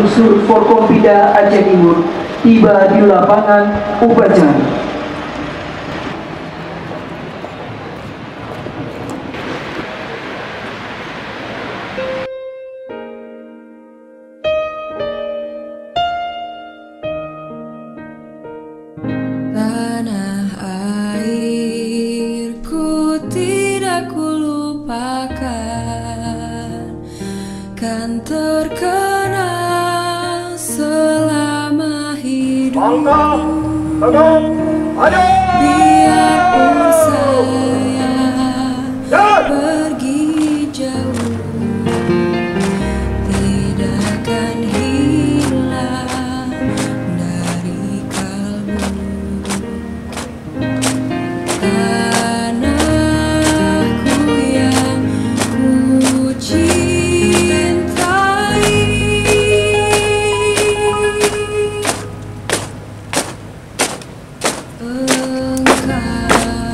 Sur Forkompida Aceh Timur tiba di lapangan upacara. Tanah airku tidak kulupakan Kan hidup Biarpun saya 分开。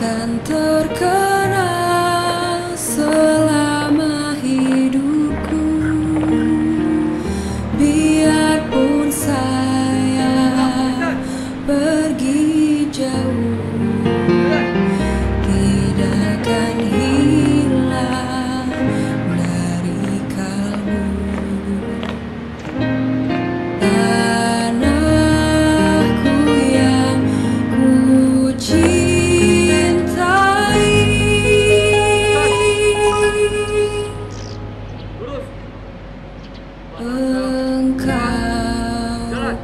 akan terkenal selama hidupku. Biarpun saya pergi jauh. Engkau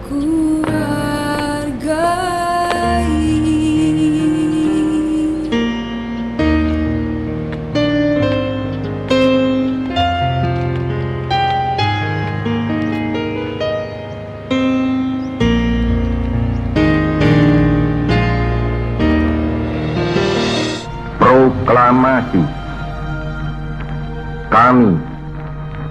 ku hargai. Proklamasi. Kami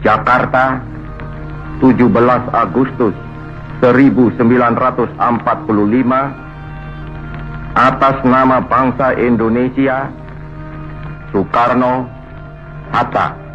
Jakarta, 17 Agustus 1945 atas nama bangsa Indonesia Soekarno Hatta